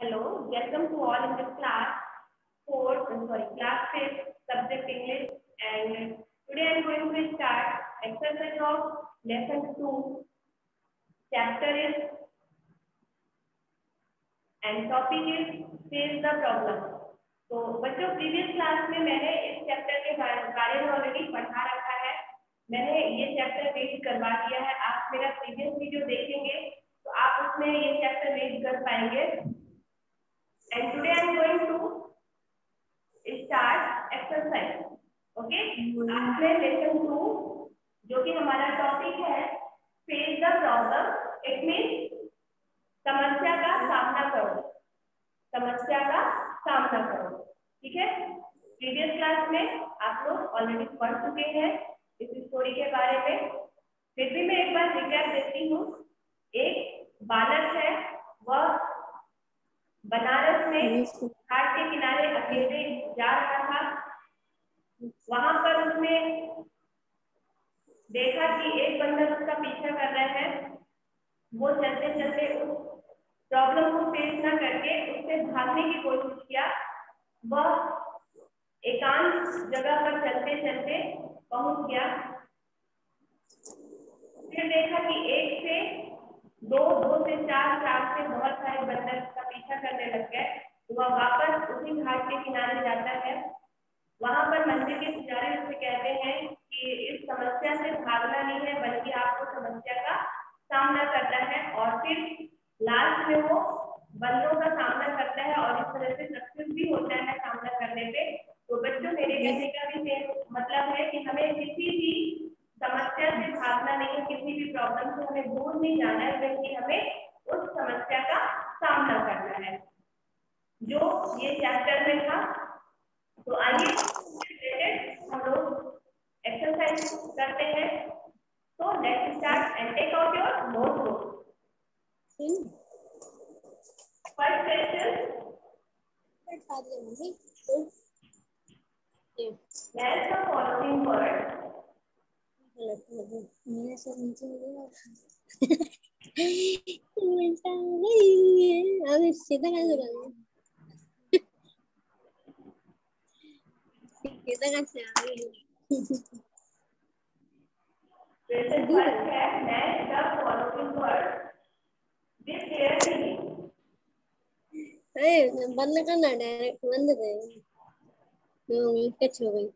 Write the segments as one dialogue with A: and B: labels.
A: Hello, welcome to all in the class four, uh, sorry, class fifth, subject English, and today I am going to start exercise of lesson two. Chapter is and topic is face the problem. तो बच्चों previous class में मैंने इस chapter के बारे में already पढ़ा रखा है मैंने ये चैप्टर रीड करवा दिया है आप मेरा प्रीवियस वीडियो देखेंगे तो आप उसमें ये चैप्टर रीड कर पाएँगे and today I am going to start exercise. Okay? आज मैं lesson two जो कि हमारा टॉपिक है face the problem it mean समस्या का सामना करो। समस्या का सामना करो। ठीक है? प्रीवियस क्लास में आप लोग ऑलरेडी पढ़ चुके हैं इस स्टोरी के बारे में। फिर भी मैं एक बार रिकैप देती हूँ। एक बालक है वह बनारस में घाट के किनारे अकेले जा रहा था। वहाँ पर उसने देखा कि एक बंदर उसका पीछा कर रहा है। वो चलते चलते उस प्रॉब्लम को फेस न करके उससे भागने की कोशिश किया। वह एकांत जगह पर चलते चलते पहुँच गया। फिर देखा कि एक से दो दो से चार चार से बहुत सारे बंदर का पीछा करने लग गए। वह वापस उसी घाट के किनारे जाता है। वहाँ पर मंदिर के पुजारी उसे कहते हैं कि इस समस्या से भागना नहीं है, बल्कि आपको समस्या का सामना करना है। और फिर लास्ट में वो बंदों का सामना करता है और इस तरह से सक्सेस भी होता है सामना करने पे तो बच्चों मेरे कहने का भी मतलब है कि हमें किसी भी समस्या से भागना नहीं है किसी भी प्रॉब्लम से हमें दूर नहीं जाना है बल्कि हमें उस समस्या का सामना करना है जो ये चैप्टर में था तो आइए हम लोग एक्सरसाइज करते हैं तो let's start and take out your notebook first question Where the following words
B: मेरा सर नीचे अब सीधा कैसे करूँ सीधा कैसे आ गई
A: Present first है match the following words with their meaning.
B: अरे बंद करना डायरेक्ट बंद कर कैच हो गई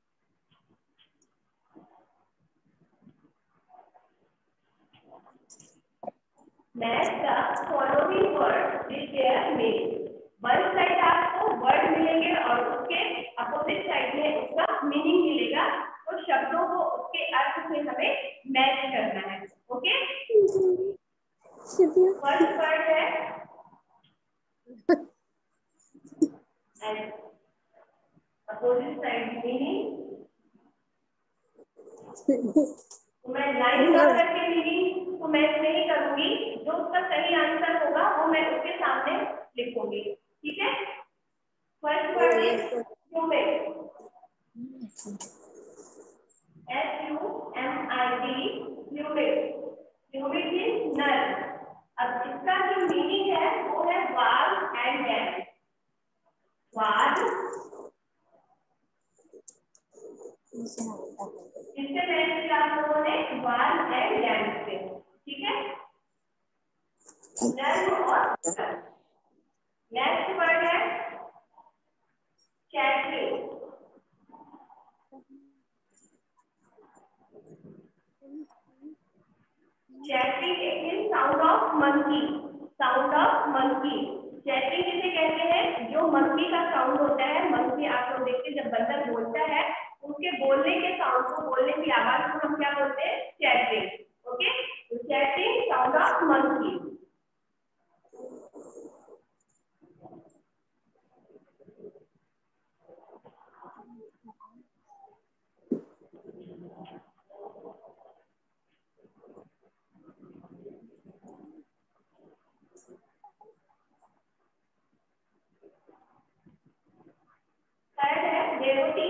A: Match the following words with their meaning. One side आपको वर्ड मिलेंगे और उसके अपोजिट साइड में उसका मीनिंग मिलेगा। तो शब्दों को उसके अर्थ से हमें मैच करना है। ओके फ़र्स्ट वर्ड है। अपोजिट साइड मीनिंग मैं लाइन करके मीनिंग को मैच नहीं करूँगी जो उसका सही आंसर होगा वो मैं उसके सामने लिखूँगी। ठीक है? First word is humid S U M I D humid humid is नल अब इसका जो मीनिंग है वो है वाल एंड डैम इससे किया आप लोगों ने वाल एंड डैम से ठीक है? नेक्स्ट वर्ड है? Chattering it mean sound of monkey sound of monkey chattering किसे कहते हैं? जो मंकी का साउंड होता है मंकी आप लोग देखते जब बंदर बोलता है, उसके बोलने के साउंड को बोलने की आवाज़ को हम क्या बोलते हैं चैटरिंग ओके तो chattering sound of monkey third है देवती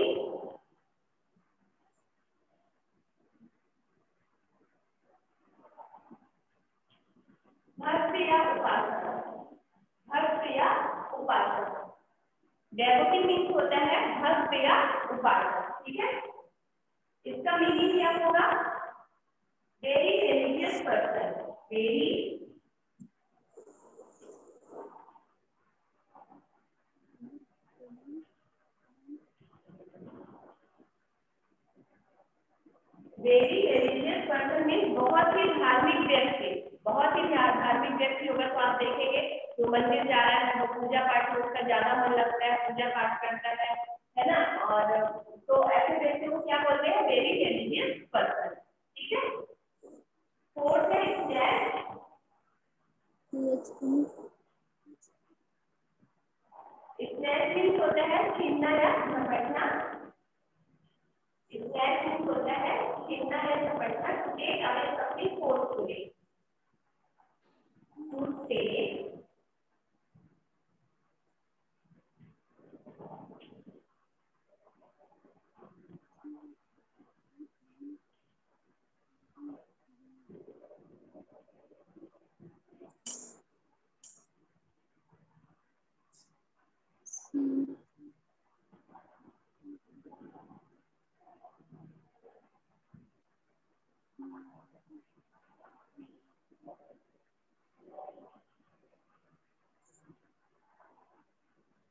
A: भक्त या उपासना भक्त या मीन्स होता है या ठीक है? इसका मीनिंग क्या होगा? Very religious person very very religious person बहुत ही धार्मिक व्यक्ति, बहुत ही धार्मिक व्यक्ति होगा तो आप देखेंगे। जो मंदिर जा रहा है वो पूजा पाठ में उसका ज़्यादा मन लगता है, पूजा पाठ करता है है ना? और तो ऐसे व्यक्ति को क्या बोलते हैं? वेरी रिलीजियस पर्सन ठीक है? फोर्थ है होता है छीनना या झपटना? होता है छीनना या झपटना? Take away to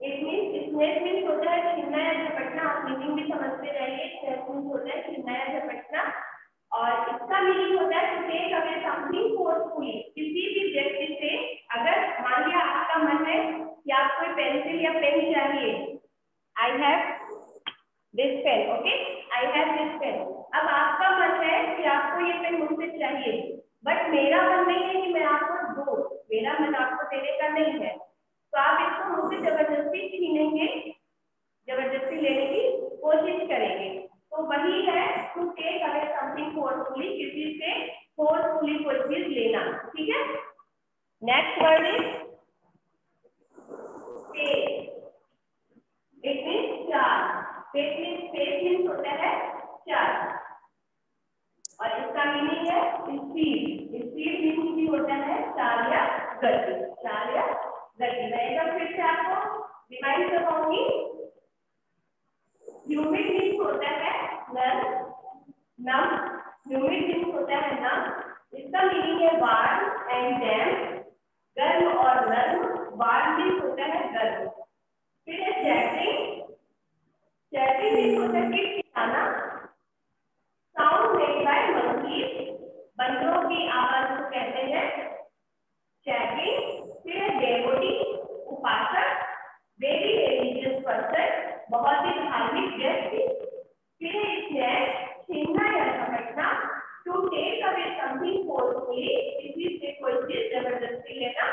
A: take it snake means होता है छीनना या झपटना आप मीनिंग भी समझते जाइए स्नेक मींस होता है छीनना या झपटना और इसका मीनिंग होता है टू टेक समथिंग फोर्सफुली किसी भी व्यक्ति से, अगर मान लिया आपका मन है कि आपको पेंसिल या पेन चाहिए I have this pen okay I have this pen अब आपका मन है कि आपको ये पेन मुझसे चाहिए बट मेरा मन नहीं है कि मैं आपको दो। मेरा मन आपको देने का नहीं है। तो आप इसको मुझसे ज़बरदस्ती छीनेंगे, ज़बरदस्ती लेने की कोशिश करेंगे। तो वही है टू टेक समथिंग फोर्सफुली किसी से फोर्सफुली कोई चीज़ लेना, ठीक है? Next word is it means चार। पेट मीन्स पेट मीन्स होता है चार। और इसका मीनिंग है स्पीड स्पीड मीनिंग भी होता है चाल या गति। चाल या गति मैं एक बार फिर से आपको रिमाइंड करवाऊँगी ह्यूमिड मीन्स होता है नम नम ह्यूमिड मीन्स होता है नम इसका मीनिंग है वार्म एंड डैम गर्म और नर्म वार्म मीन्स होता है गर्म फिर है चैटिंग चैटिंग मीन्स होता है किटकिटाना साउंड मेड बाय मंकीज बंदरों की आवाज़ को कहते हैं चैटिंग फिर है डेवोटी उपासक वेरी रिलीजियस पर्सन बहुत ही धार्मिक व्यक्ति। फिर है स्नैच छीनना या झपटना to take away something forcefully किसी से कोई चीज़ ज़बरदस्ती लेना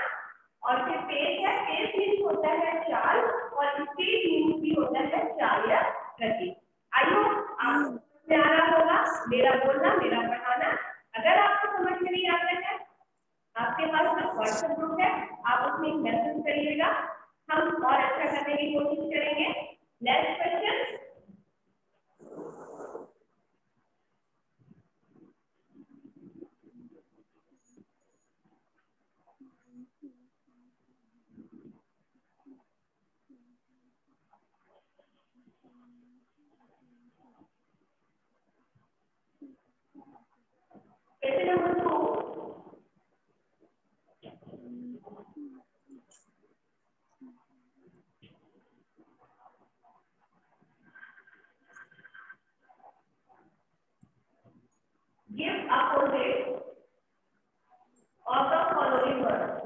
A: और फिर पेज है पेज मीन्स होता है चाल और स्पीड मीन्स भी होता है चाल या गति आई होप आप में आ रहा होगा मेरा बोलना मेरा पढ़ाना अगर आपको समझ में नहीं आता है आपके पास व्हाट्सएप ग्रुप है आप उसमें मैसेज करिएगा हम और अच्छा करने की कोशिश करेंगे next question question number two give opposite of the following words.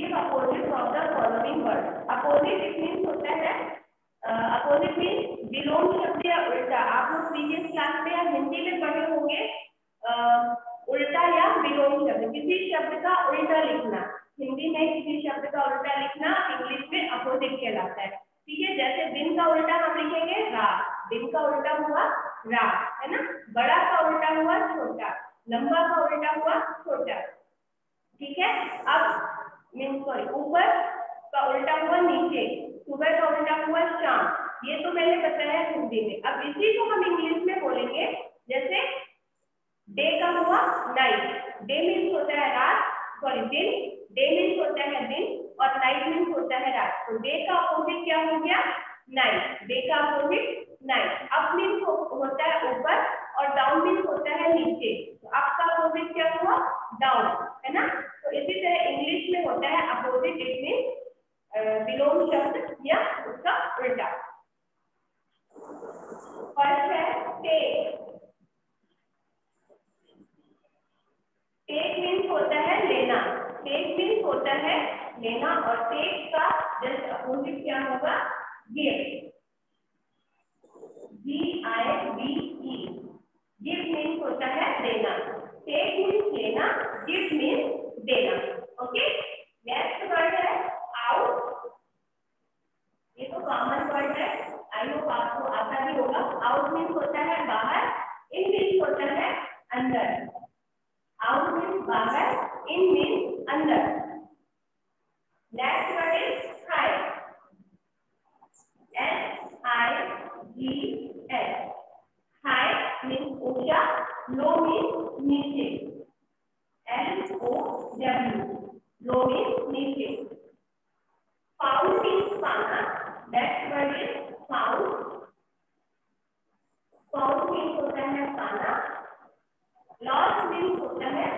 A: Give opposite of the following word. Opposite it means होता है अपोजिट मीन्स विलोम शब्द या उल्टा। आप लोग प्रीवियस क्लास में या हिंदी में पढ़े होंगे उल्टा या विलोम शब्द किसी शब्द का उल्टा लिखना। हिंदी में किसी शब्द का उल्टा लिखना इंग्लिश में अपोजिट कहलाता है। ठीक है, जैसे दिन का उल्टा हम लिखेंगे रात। दिन का उल्टा हुआ रात, है ना? बड़ा का उल्टा हुआ छोटा लंबा का उल्टा हुआ छोटा ठीक है अब मीन सॉरी ऊपर का उल्टा हुआ नीचे सुबह ये तो मैंने बताया हिंदी में अब इसी को हम इंग्लिश में बोलेंगे जैसे डे का हुआ नाइट डे मीन्स होता है रात सॉरी दिन डे मीन्स होता है दिन और नाइट मीन्स होता है रात तो डे का अपोजिट क्या हो गया नाइट डे का अपोजिट नाइट अप मीन्स होता है ऊपर और डाउन मीन्स होता है नीचे तो अप का अपोजिट क्या हुआ डाउन है ना तो इसी तरह इंग्लिश में होता है अपोजिट इट मीन्स विलोम शब्द या उसका उल्टा फ़र्स्ट है टेक टेक मीन्स होता है लेना। टेक मीन्स होता है लेना और टेक का जस्ट अपोजिट क्या होगा? Give G I B E give means होता है देना टेक मीन्स लेना गिव मीन्स देना। ओके? नेक्स्ट वर्ड है आउट ये तो कॉमन वर्ड है आई होप आपको आता भी होगा आउट मीन्स होता है बाहर इन मीन्स होता है अंदर। आउट मीन्स बाहर, इन मीन्स अंदर। Next word is high S I G S high means ऊँचा लो मीन्स नीचे। L O W low means नीचे। फाउंड मीन्स पाना that word is found found means होता है पाना। लॉस मीन्स होता है।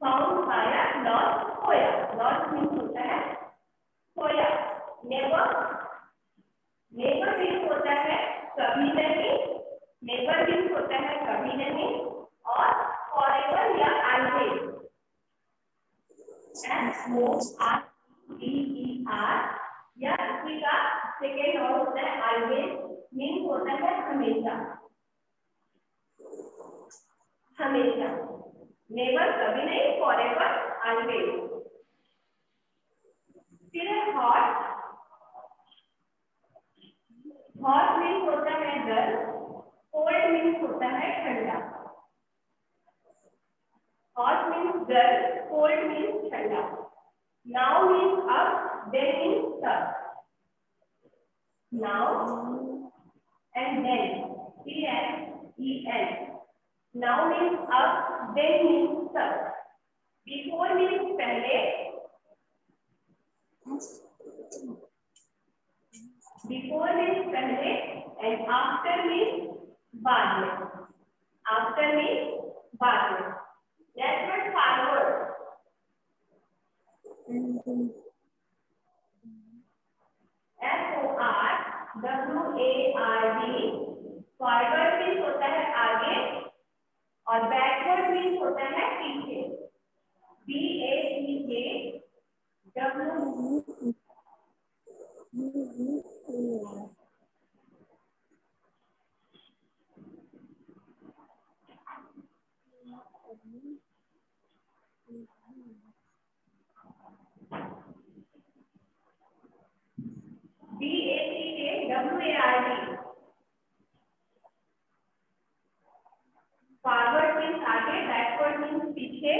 A: फाउंड पाया लॉस खोया लॉस मीन्स होता है खोया नेवर नेवर मीन्स होता है कभी नहीं। नेवर मीन्स होता है कभी नहीं। और फॉरएवर या ऑलवेज एस ओ आर या इसी का सेकेंड और होता है ऑलवेज मीन्स होता है हमेशा। हमेशा। नेवर कभी नहीं फॉरएवर ऑलवेज फिर हॉट हॉट मीन्स होता है गर्म कोल्ड मीन्स होता है ठंडा। हॉट मीन्स गर्म कोल्ड मीन्स ठंडा। नाउ मीन्स अप देन मीन्स तब now and then T N E N now means up then means तब बिफोर मीन्स पहले बिफोर मीन्स पहले एंड आफ्टर मीन्स बाद में आफ्टर मीन्स बाद में That's what forward. F O R W A R D forward mean होता है आगे और बैकवर्ड मीन होता है पीछे। बी ए सी के W B A C K D forward means आगे बैकवर्ड मीन्स पीछे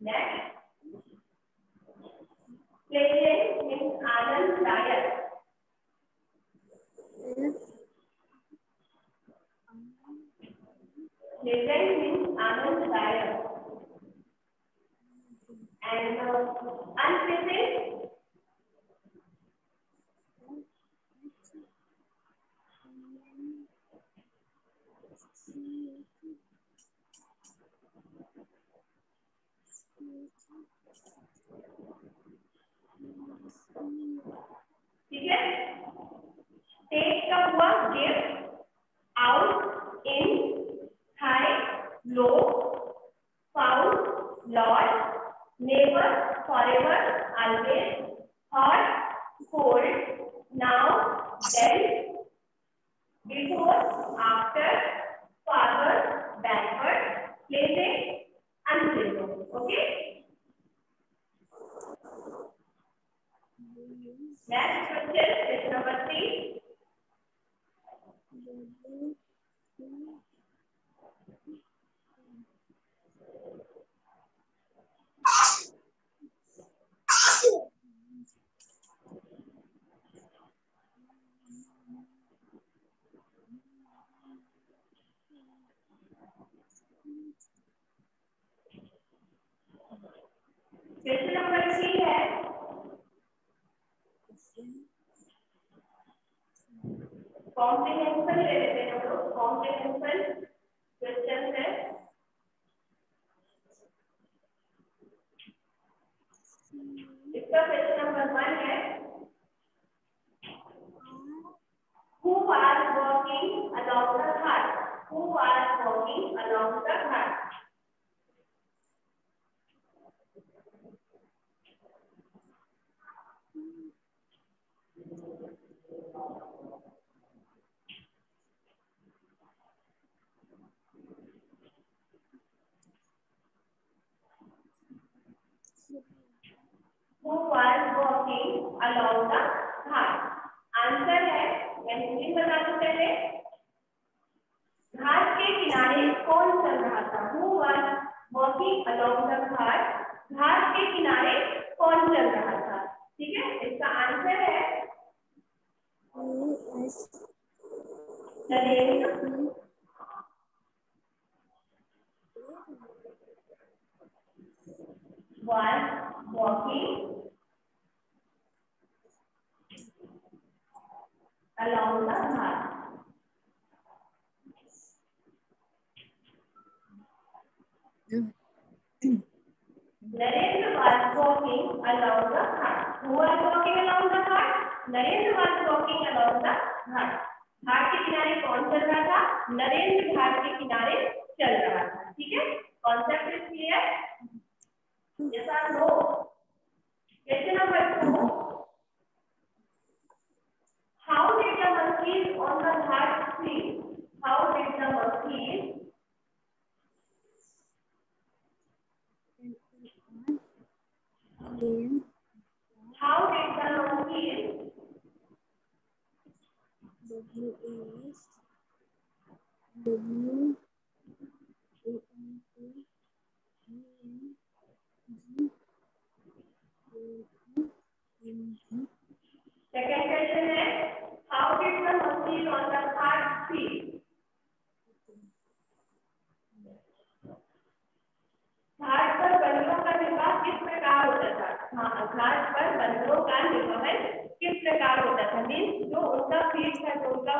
A: नेक्स्ट प्लेजेंट मीन्स आनंददायक प्लेजेंट मीन्स आनंददायक एंड अनप्लेजेंट ठीक है? टेक का हुआ give out in high low found lost never forever always hot cold now then before after forward backward pleasant unpleasant okay Next question is number three. Question number three है। Comprehension ले लेते हैं हम लोग comprehension question है इसका question number one है। Who was walking along the ghat? Who was walking along the ghat? Who was walking along the ghat answer है मैं हिंदी बता दूँ पहले? घाट के किनारे कौन चल रहा था? Who was walking along the ghat घाट के किनारे कौन चल रहा था? ठीक है? इसका आंसर है। Narendra was walking along the path. Narendra was walking along the path. Who was walking along the path? Narendra was walking along the path. घाट के किनारे कौन चल रहा था नरेंद्र घाट के किनारे चल रहा था ठीक है concept is clear Yes or no? Question number two. How did the monkeys on the ghat see? How did the monkeys How did the monkeys
B: W S W A N K E N G A N G
A: Second question है How did the monkeys on the ghat see? घाट पर बंदरों का निर्वाह किस प्रकार होता था हाँ घाट पर बंदरों का निर्वहन किस प्रकार होता था? मीन्स जो उनका फ़ीड था, जो उनका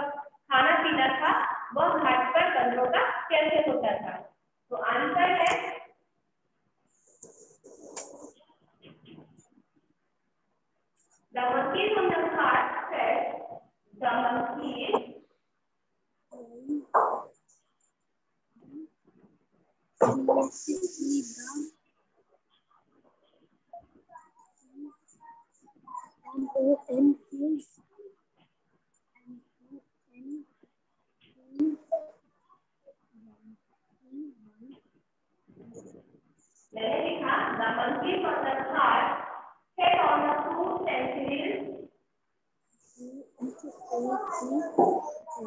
A: खाना पीना था, वह घाट पर बंदरों का कैसे होता था? तो आंसर है The monkeys on the cart said, the monkeys
B: M O N K M O N K
A: मैंने लिखा the monkeys on the cart fed on the fruits and cereals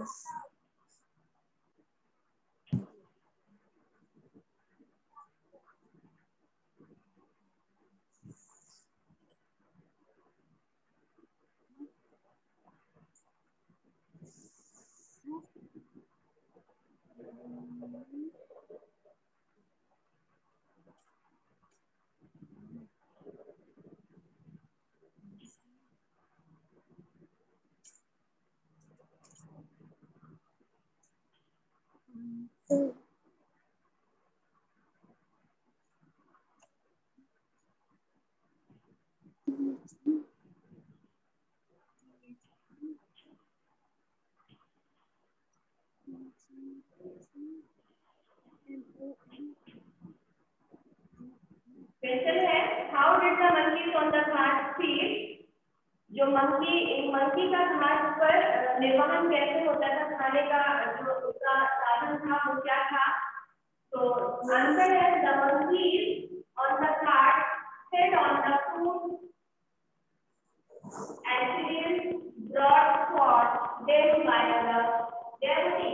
B: S
A: question है how did the monkeys on the cart feel जो monkey monkey का घाट पर निर्वहन कैसे होता था? खाने का जो उसका साधन था, वो क्या था? तो आंसर है the monkey on the ghat fed on the food accident broad for them by the devotee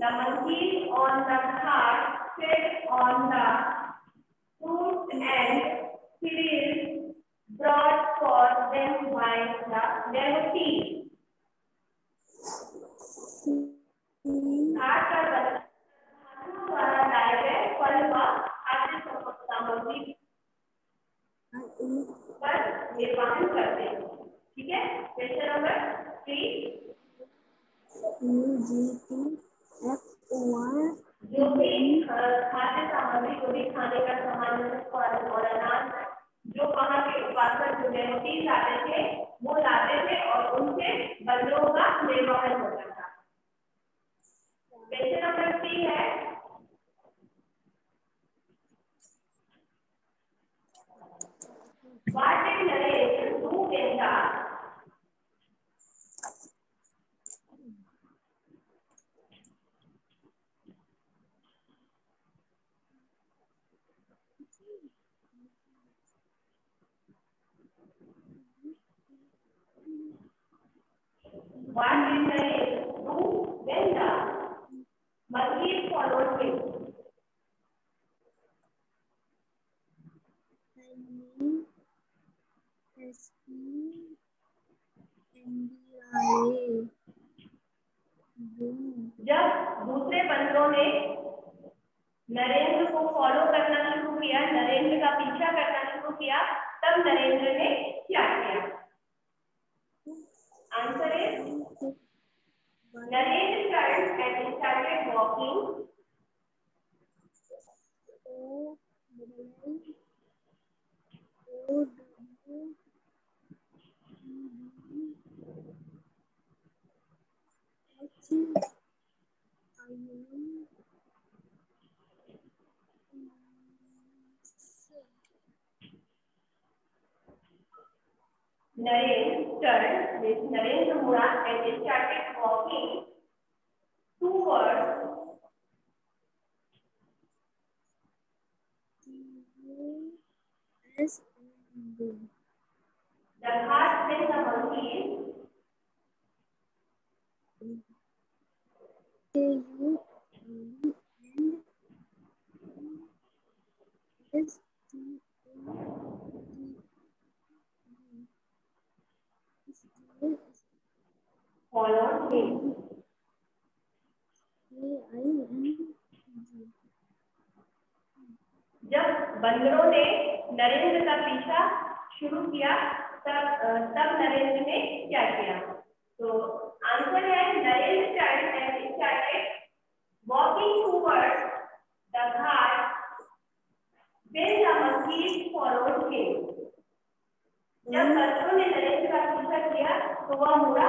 A: the monkey on the ghat fed on the food and series brought for them by the सामग्री पर निर्वाहन करते हैं ठीक है question number three जो भी खाद्य सामग्री जो भी खाने का सामान और अनाज आते थे, वो लाते थे और उनसे बंदरों का निर्वहन होता था। क्वेश्चन नंबर थ्री है। What did Naresh do in the Did Naresh do when the monkeys followed him? जब दूसरे बंदरों ने नरेंद्र को फॉलो करना शुरू किया नरेंद्र का पीछा करना शुरू किया तब नरेंद्र ने क्या किया answer Narendra turned and started walking. Thank you. Narendra turned with Narendra Mura and started walking towards the heart with the जब बंदरों ने नरेंद्र का पीछा शुरू किया, तब तब नरेंद्र ने क्या किया? तो आंसर है, नरेंद्र वॉकिंग जब बच्चों ने नरेंद्र का पीछा किया तो वह मुड़ा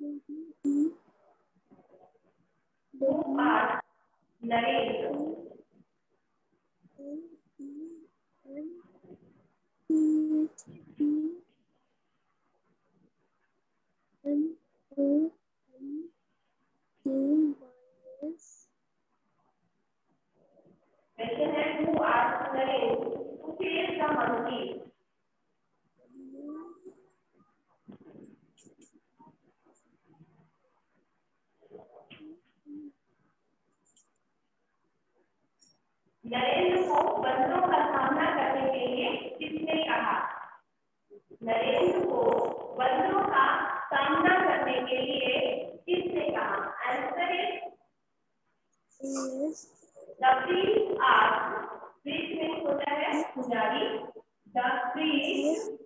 A: Who are Narendra? Question है who are Narendra? Who is the monkey? Narendra को बंदरों का सामना करने के लिए किसने कहा नरेंद्र को बंदरों का सामना करने के लिए किसने कहा answer is the priest asked priest में होता है पुजारी द प्रीस्ट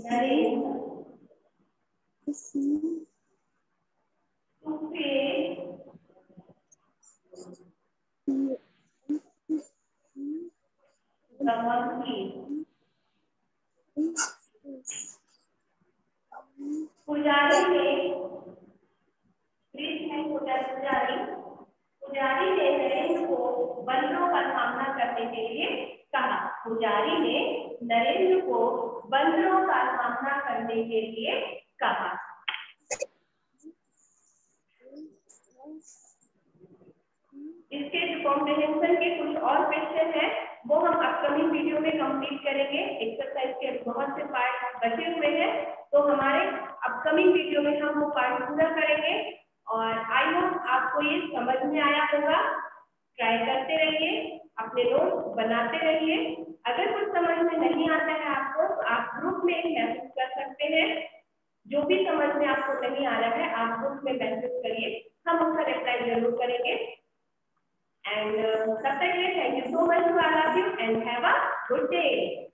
A: नरेंद्र to पुजारी ने पुजारी पुजारी ने नरेंद्र को बंदरों का सामना करने के लिए कहा, पुजारी ने नरेंद्र को बंदरों का सामना करने के लिए कहा। इसके जो कॉम्प्रिहेंशन के कुछ और क्वेश्चन हैं, वो हम अपकमिंग वीडियो में कंप्लीट करेंगे। एक्सरसाइज के बहुत से पार्ट बचे हुए हैं तो हमारे अपकमिंग वीडियो में हम वो पार्ट पूरा करेंगे। और आई होप आपको ये समझ में आया होगा। ट्राई करते रहिए, अपने नोट्स बनाते रहिए। अगर कुछ समझ में नहीं आता है आपको तो आप ग्रुप में मैसेज कर सकते हैं। जो भी समझ में आपको नहीं आ रहा है, आप ग्रुप में मैसेज करिए। हम उसका रिप्लाई ज़रूर करेंगे। And uh, subscribe. Thank you so much to all of you and have a good day.